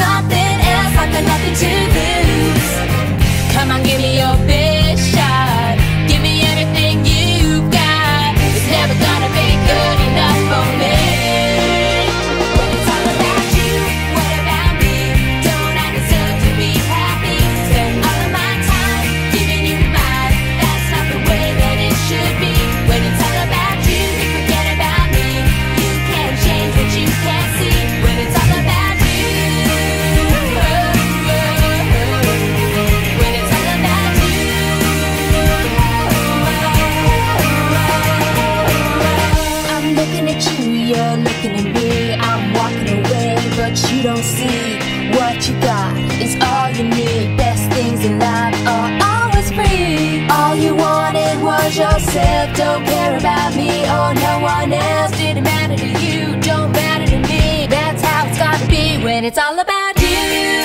something else I got nothing to do. Don't see what you got is all you need. Best things in life are always free. All you wanted was yourself. Don't care about me or no one else. Didn't matter to you, don't matter to me. That's how it's gotta be when it's all about you.